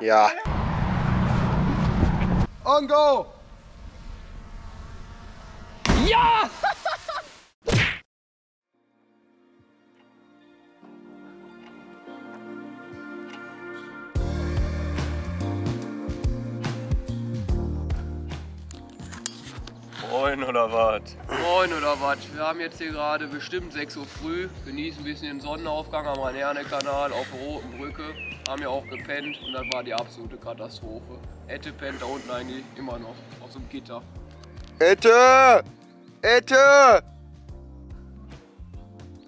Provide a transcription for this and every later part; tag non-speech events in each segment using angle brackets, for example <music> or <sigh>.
Ja. On go! Ja! Moin oder was? Moin oder was? Wir haben jetzt hier gerade bestimmt 6 Uhr früh, genießen ein bisschen den Sonnenaufgang am Rhein-Herne-Kanal auf der Roten Brücke, haben ja auch gepennt und das war die absolute Katastrophe. Ette pennt da unten eigentlich immer noch auf so einem Gitter. Ette! Ette!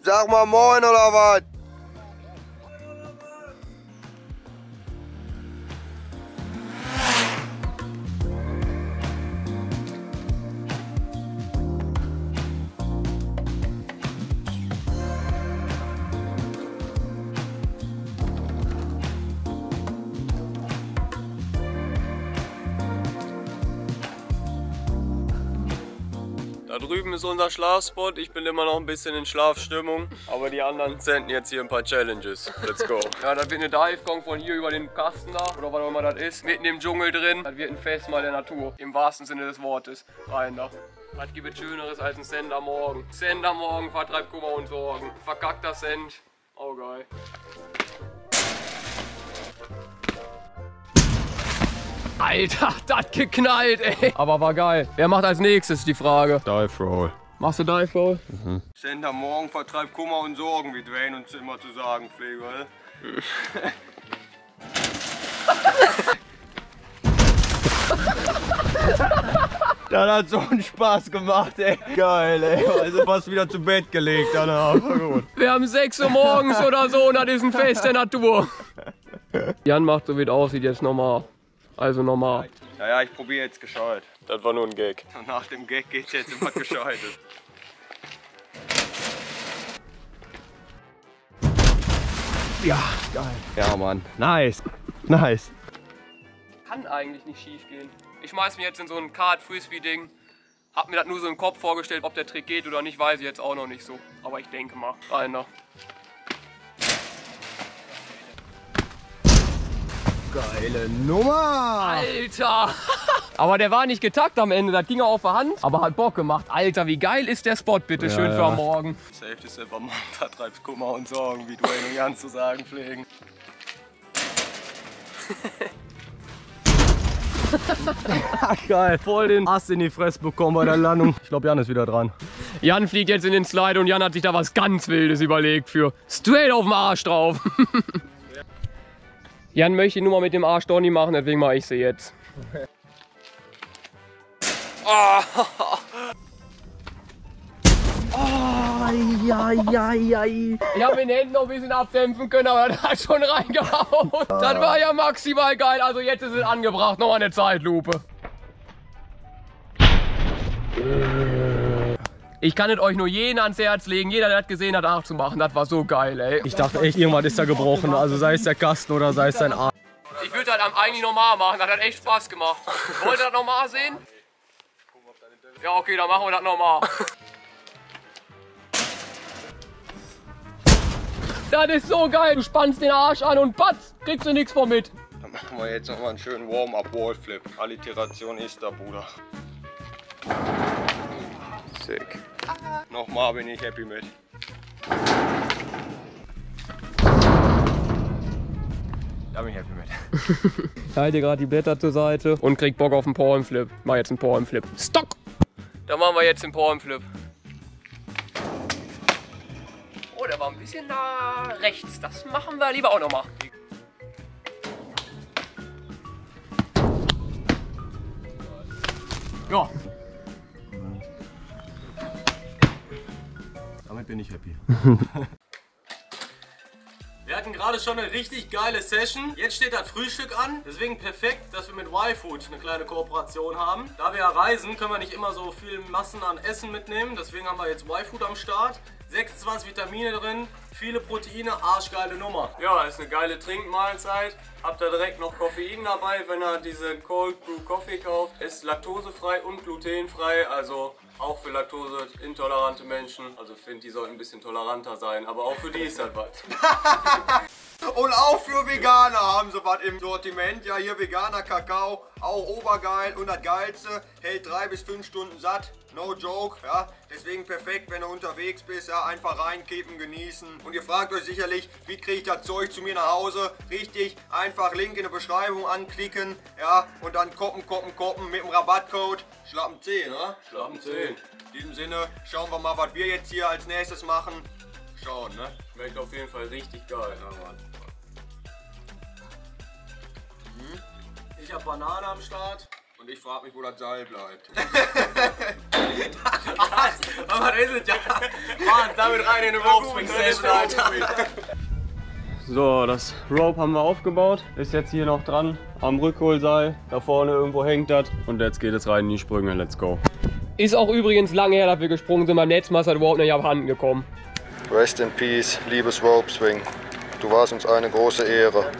Sag mal moin oder was? Da drüben ist unser Schlafspot. Ich bin immer noch ein bisschen in Schlafstimmung. Aber die anderen senden jetzt hier ein paar Challenges. Let's go. <laughs> Ja, das wird eine Dive-Gong von hier über den Kasten da, oder was auch immer das ist, mitten im Dschungel drin. Das wird ein Festmahl der Natur, im wahrsten Sinne des Wortes. Rein da. Was gibt es Schöneres als ein Sender morgen? Sender morgen vertreibt Kummer und Sorgen. Verkackter Cent. Oh geil. Alter, <laughs> das geknallt, ey. Aber war geil. Wer macht als nächstes die Frage? Dive Roll. Machst du Dive Roll? Sender morgen vertreibt Kummer und Sorgen, wie Dwayne uns immer zu sagen pflegt, oder? <laughs> Das hat so einen Spaß gemacht, ey. Geil, ey. Also fast wieder zu Bett gelegt danach. Aber gut. Wir haben 6 Uhr morgens oder so und das ist ein Fest der Natur. <laughs> Jan macht so wie es aussieht jetzt nochmal. Also normal. Ja, ja, ich probiere jetzt gescheit. Das war nur ein Gag. <laughs> Nach dem Gag geht's jetzt immer gescheites. Ja, Mann. Nice. Nice. Kann eigentlich nicht schief gehen. Ich schmeiß mir jetzt in so ein Kart-Frisbee-Ding. Hab mir das nur so im Kopf vorgestellt, ob der Trick geht oder nicht, weiß ich jetzt auch noch nicht so. Aber ich denke mal. Einer. Geile Nummer. Alter! <laughs> Aber der war nicht getackt am Ende, das ging auf der Hand. Aber hat Bock gemacht. Alter, wie geil ist der Spot, bitte schön für ja. am Morgen. Safety Silver Mann vertreibt Kummer und Sorgen, wie Dwayne und Jan zu sagen pflegen. <laughs> Geil. Voll den Ass in die Fresse bekommen bei der Landung. Ich glaube, Jan ist wieder dran. Jan fliegt jetzt in den Slide und Jan hat sich da was ganz Wildes überlegt für straight auf dem Arsch drauf. <laughs> Jan möchte nur mal mit dem Arsch Donny machen, deswegen mache ich sie jetzt. Ich habe den Händen noch ein bisschen abdämpfen können, aber <laughs> das hat schon reingehauen. Das war ja maximal geil. Also jetzt ist es angebracht. Noch eine Zeitlupe. Ich kann es euch nur jeden ans Herz legen. Jeder, der das gesehen hat, nachzumachen. Das war so geil, ey. Ich dachte echt, irgendwas ist da gebrochen. Also sei es der Kasten oder sei es dein Arm. Ich würde das eigentlich normal machen. Das hat echt Spaß gemacht. Wollt ihr das normal sehen? Ja, okay, dann machen wir das normal. Das ist so geil. Du spannst den Arsch an und patz, kriegst du nichts von mit. Dann machen wir jetzt nochmal einen schönen Warm-Up-Wallflip. Alliteration ist da, Bruder. Sick. Nochmal bin ich happy mit. Da bin ich happy mit. Ich <laughs> halte gerade die Blätter zur Seite und krieg Bock auf einen Palmflip. Mach jetzt einen Palmflip. Stock! Da machen wir jetzt den Palmflip. Oh, der war ein bisschen nach rechts. Das machen wir lieber auch nochmal. Ja, bin ich happy. <laughs> Wir hatten gerade schon eine richtig geile Session. Jetzt steht das Frühstück an. Deswegen perfekt, dass wir mit Y-Food eine kleine Kooperation haben. Da wir ja reisen, können wir nicht immer so viel Massen an Essen mitnehmen. Deswegen haben wir jetzt Y-Food am Start. 26 Vitamine drin, viele Proteine, arschgeile Nummer. Ja, ist eine geile Trinkmahlzeit. Habt ihr direkt noch Koffein dabei, wenn ihr diese Cold Brew Coffee kauft. Ist laktosefrei und glutenfrei, also auch für laktoseintolerante Menschen. Also ich finde, die sollten ein bisschen toleranter sein, aber auch für die ist das was. <laughs> Und auch für Veganer haben sie was im Sortiment. Ja, hier veganer Kakao, auch obergeil. Und das Geilste, hält drei bis fünf Stunden satt. No joke, ja. Deswegen perfekt, wenn du unterwegs bist, ja. Einfach reinkippen, genießen. Und ihr fragt euch sicherlich, wie kriege ich das Zeug zu mir nach Hause? Richtig, einfach Link in der Beschreibung anklicken, ja. Und dann koppen, koppen, koppen mit dem Rabattcode. Schlappen 10, ne? Schlappen 10. In diesem Sinne, schauen wir mal, was wir jetzt hier als nächstes machen. Schauen, ne? Schmeckt auf jeden Fall richtig geil. Ja, Mann. Ich hab Banane am Start. Und ich frage mich, wo das Seil bleibt. <laughs> Aber das ist es ja. Mann, damit rein in den Ropeswing Session, Alter. So, das Rope haben wir aufgebaut. Ist jetzt hier noch dran am Rückholseil. Da vorne irgendwo hängt das. Und jetzt geht es rein in die Sprünge. Let's go. Ist auch übrigens lange her, dass wir gesprungen sind. Beim letzten Mal ist das überhaupt nicht abhanden gekommen. Rest in Peace, liebes Rope Swing. Du warst uns eine große Ehre.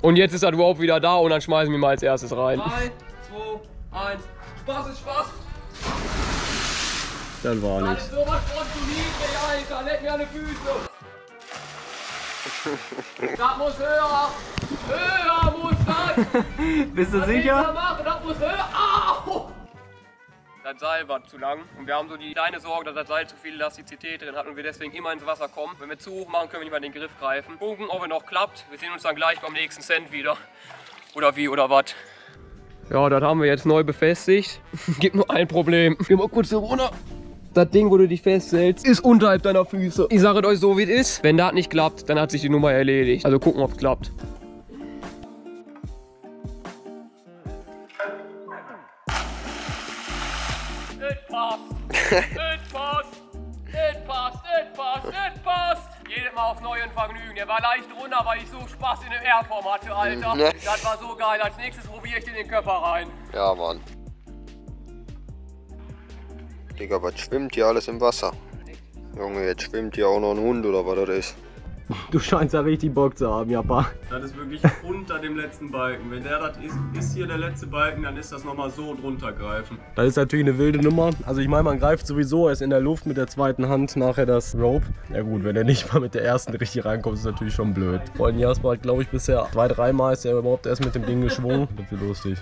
Und jetzt ist das Rope wieder da und dann schmeißen wir mal als erstes rein. 3, 2, 1. Spaß ist Spaß. Das war Das nichts. ist sowas von zu niedrig, Alter. Leck mir an die Füße. <laughs> Das muss höher. Höher muss das. <laughs> Bist du Was willst du machen? Das muss höher. Au! Das Seil war zu lang und wir haben so die kleine Sorge, dass das Seil zu viel Elastizität drin hat und wir deswegen immer ins Wasser kommen. Wenn wir zu hoch machen, können wir nicht mehr in den Griff greifen. Gucken, ob er noch klappt. Wir sehen uns dann gleich beim nächsten Cent wieder. Oder wie oder was. Ja, das haben wir jetzt neu befestigt. <laughs> Gibt nur ein Problem. Geh mal kurz hier runter. Das Ding, wo du dich festhältst, ist unterhalb deiner Füße. Ich sage es euch so, wie es ist. Wenn das nicht klappt, dann hat sich die Nummer erledigt. Also gucken, ob es klappt. Es <laughs> passt. Passt. Jedes Mal aufs Neue ein Vergnügen. Der war leicht runter, weil ich so Spaß in der R-Form hatte, Alter. Ne. Das war so geil. Als nächstes probiere ich den in den Körper rein. Ja, Mann. Digga, was schwimmt hier alles im Wasser? Junge, jetzt schwimmt hier auch noch ein Hund oder was das ist. Du scheinst ja richtig Bock zu haben, Jappa. Das ist wirklich unter dem letzten Balken. Wenn der das ist, ist hier der letzte Balken, dann ist das nochmal so drunter greifen. Das ist natürlich eine wilde Nummer. Also ich meine, man greift sowieso erst in der Luft mit der zweiten Hand nachher das Rope. Ja gut, wenn er nicht mal mit der ersten richtig reinkommt, ist natürlich schon blöd. Vor allem Jasper hat, glaube ich, bisher zwei, dreimal ist er überhaupt erst mit dem Ding geschwungen. Das wird lustig.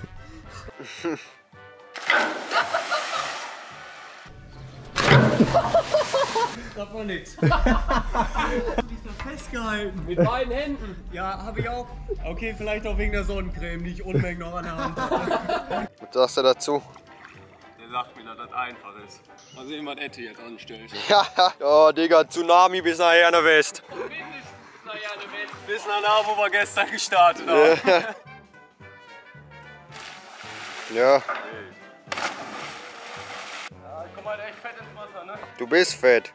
Das war nix. <laughs> festgehalten. Mit beiden Händen. Ja, habe ich auch. Okay, vielleicht auch wegen der Sonnencreme, die ich Unmengen noch an der Hand hatte. Was sagst du dazu? Der sagt mir, dass das einfach ist. Mal sehen, was Etty jetzt anstellt. <laughs> Ja, ja, Digga, Tsunami bis nachher in der West. Mindestens, naja, eine Welt. Bis nach da, wo wir gestern gestartet haben. <laughs> Ja, Komm mal echt fett ins Wasser, ne? du bist fett.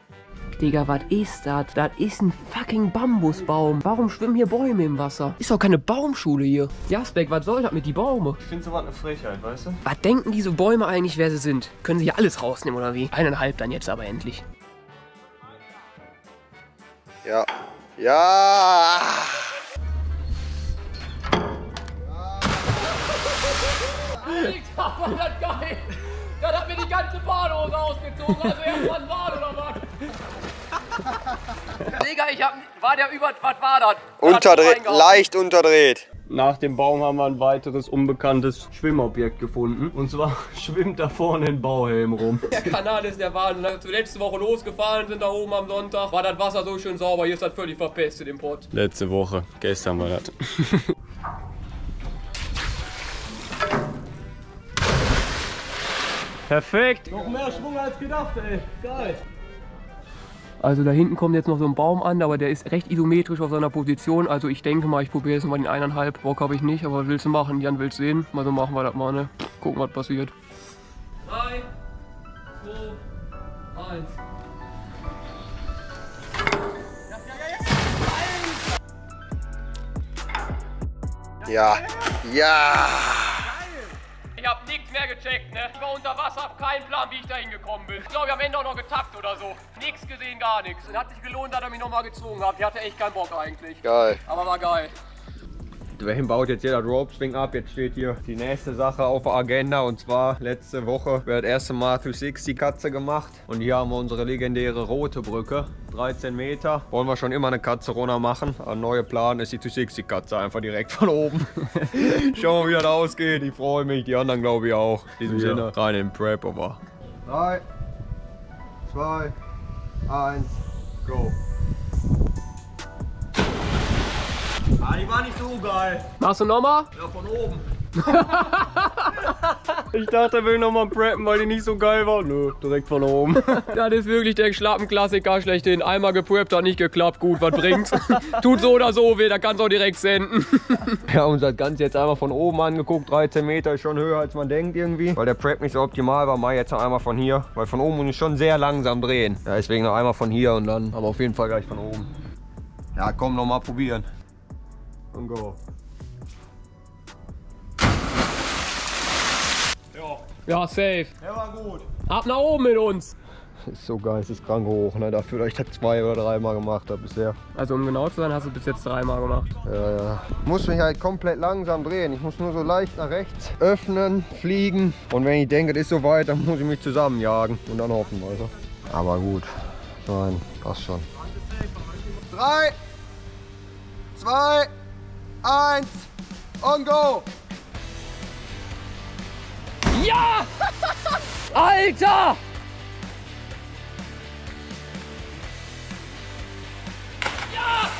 Digga, was ist das? Das ist ein fucking Bambusbaum. Warum schwimmen hier Bäume im Wasser? Ist doch keine Baumschule hier. Jasbeck, was soll das mit die Bäume? Ich finde sowas eine Frechheit, weißt du? Was denken diese Bäume eigentlich, wer sie sind? Können sie hier alles rausnehmen oder wie? Eineinhalb dann jetzt aber endlich. Ja. Ja! Alter, war das geil! Das hat mir die ganze Badehose ausgezogen. Also erstmal ein Bad oder was? <laughs> Digga, ich hab. War der über. Was war das? Unterdreht, leicht unterdreht. Nach dem Baum haben wir ein weiteres unbekanntes Schwimmobjekt gefunden. Und zwar <laughs> schwimmt da vorne ein Bauhelm rum. Der Kanal ist der Wahnsinn. Als wir letzte Woche losgefahren sind, da oben am Sonntag, war das Wasser so schön sauber. Hier ist das völlig verpestet im Pott. Letzte Woche, gestern war das. Perfekt! Noch mehr Schwung als gedacht, ey. Geil. Also da hinten kommt jetzt noch so ein Baum an, aber der ist recht isometrisch auf seiner Position. Also ich denke mal, ich probiere jetzt mal den eineinhalb. Bock habe ich nicht, aber willst du machen? Jan will's sehen. Also machen wir das mal, ne? Gucken, was passiert. 3, 2, 1. Ja. Ja! Mehr gecheckt, ne? Ich war unter Wasser, hab keinen Plan, wie ich da hingekommen bin. Ich glaube, ich am Ende auch noch getappt oder so. Nix gesehen, gar nichts. Und hat sich gelohnt, dass er mich nochmal gezogen hat. Ich hatte echt keinen Bock eigentlich. Geil. Aber war geil. Dwayne baut jetzt das Rope Swing ab. Jetzt steht hier die nächste Sache auf der Agenda. Und zwar letzte Woche wird das erste Mal 360 Katze gemacht. Und hier haben wir unsere legendäre rote Brücke. 13 Meter. Wollen wir schon immer eine Katze runter machen. Ein neuer Plan ist die 360 Katze einfach direkt <laughs> von oben. <laughs> Schauen wir, wie das ausgeht. Ich freue mich. Die anderen glaube ich auch. In diesem Ja. Sinne rein in Prep. Aber 3, 2, 1, go. Ah, die war nicht so geil. Machst du nochmal? Ja, von oben. <laughs> Ich dachte, er will nochmal preppen, weil die nicht so geil war. Nö, direkt von oben. <laughs> Das ist wirklich der Schlappenklassiker schlechthin. Einmal gepreppt, hat nicht geklappt. Gut, was bringt's? <laughs> Tut so oder so weh, da kannst du auch direkt senden. Wir haben uns das Ganze jetzt einmal von oben angeguckt. 13 Meter ist schon höher als man denkt irgendwie. Weil der Prep nicht so optimal war. Mal jetzt noch einmal von hier. Weil von oben muss ich schon sehr langsam drehen. Ja, deswegen noch einmal von hier und dann aber auf jeden Fall gleich von oben. Ja, komm, noch mal probieren. Und go. Ja, safe. Der war gut. Ab nach oben mit uns. Ist so geisteskrank hoch, ne? Dafür, dass ich das zwei oder dreimal gemacht habe bisher. Also um genau zu sein, hast du bis jetzt dreimal gemacht. Ja, ja. Ich muss mich halt komplett langsam drehen. Ich muss nur so leicht nach rechts öffnen, fliegen. Und wenn ich denke, das ist so weit, dann muss ich mich zusammenjagen und dann hoffen, also. Aber gut. Nein, passt schon. Drei, zwei, eins und go! Ja! Alter!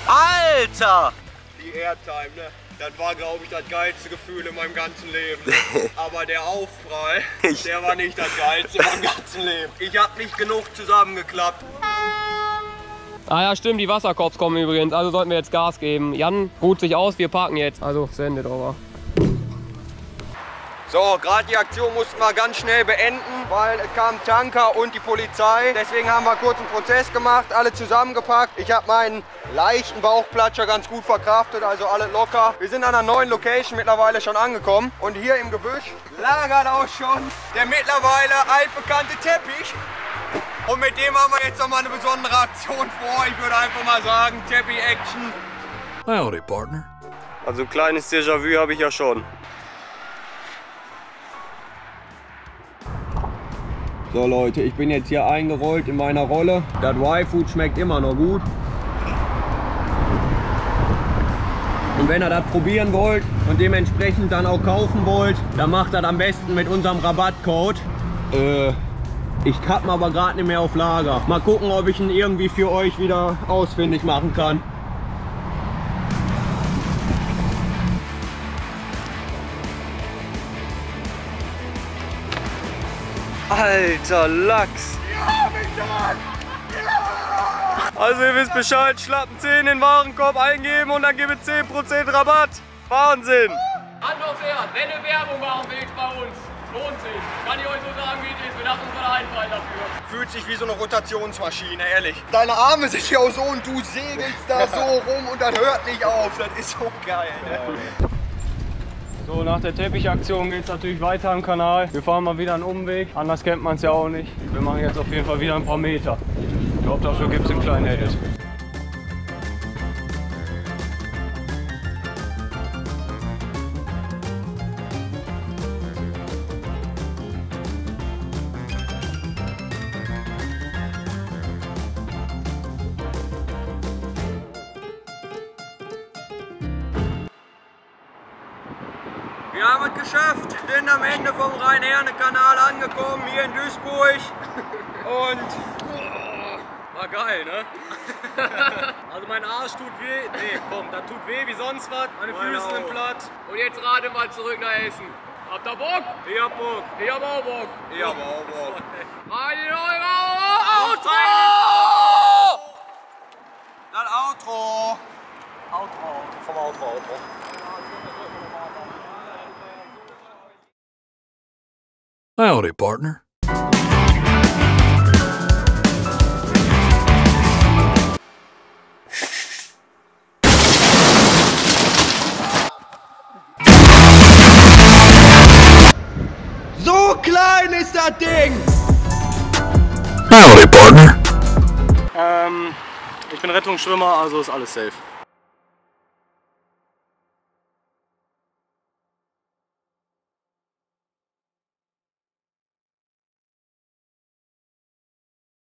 Alter! Die Airtime, ne? Das war, glaube ich, das geilste Gefühl in meinem ganzen Leben. <laughs> Aber der Aufprall, der war nicht das geilste in meinem ganzen Leben. Ich habe nicht genug zusammengeklappt. Ah ja, stimmt, die Wasserkorps kommen übrigens. Also sollten wir jetzt Gas geben. Jan ruht sich aus, wir parken jetzt. Also sendet over. So, gerade die Aktion mussten wir ganz schnell beenden, weil es kam Tanker und die Polizei. Deswegen haben wir kurz einen Prozess gemacht, alle zusammengepackt. Ich habe meinen leichten Bauchplatscher ganz gut verkraftet, also alle locker. Wir sind an einer neuen Location mittlerweile schon angekommen. Und hier im Gebüsch lagert auch schon der mittlerweile altbekannte Teppich. Und mit dem haben wir jetzt nochmal eine besondere Aktion vor. Ich würde einfach mal sagen, Teppich-Action. Howdy, partner. Also ein kleines Déjà-vu habe ich ja schon. So Leute, ich bin jetzt hier eingerollt in meiner Rolle. Das Y-Food schmeckt immer noch gut. Und wenn ihr das probieren wollt und dementsprechend dann auch kaufen wollt, dann macht das am besten mit unserem Rabattcode. Äh, ich hab ihn aber gerade nicht mehr auf Lager. Mal gucken, ob ich ihn irgendwie für euch wieder ausfindig machen kann. Alter Lachs. Also ihr wisst Bescheid, schlappen 10 in den Warenkorb eingeben und dann gibt es 10% Rabatt. Wahnsinn. Hand aufs Herz, wenn du Werbung machen willst bei uns, lohnt sich. Kann ich euch so sagen, wie es ist. Wir lassen uns mal einfallen dafür. Fühlt sich wie so eine Rotationsmaschine, ehrlich. Deine Arme sind ja auch so und du segelst da so <laughs> rum und das hört nicht auf. Das ist so geil. Ne? So, nach der Teppichaktion geht es natürlich weiter am Kanal. Wir fahren mal wieder einen Umweg, anders kennt man es ja auch nicht. Wir machen jetzt auf jeden Fall wieder ein paar Meter. Ich glaube, dafür gibt es einen kleinen Edit. Es geschafft, sind am Ende vom Rhein-Herne-Kanal angekommen, hier in Duisburg. Und War geil, ne? <laughs> also mein Arsch tut weh. Nee, komm, das tut weh wie sonst was. Meine Füße sind platt. Und jetzt rate mal zurück nach Essen. Habt ihr Bock? Ich hab Bock. Ich hab auch Bock. ich habe auch Bock. Rein in eure Outro! Das Outro. Outro. Vom Outro, Outro. Howdy, partner. So klein ist das Ding. Howdy, partner. Ähm, ich bin Rettungsschwimmer, also ist alles safe.